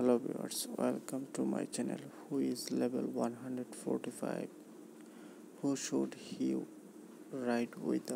hello viewers welcome to my channel who is level 145 who should he ride with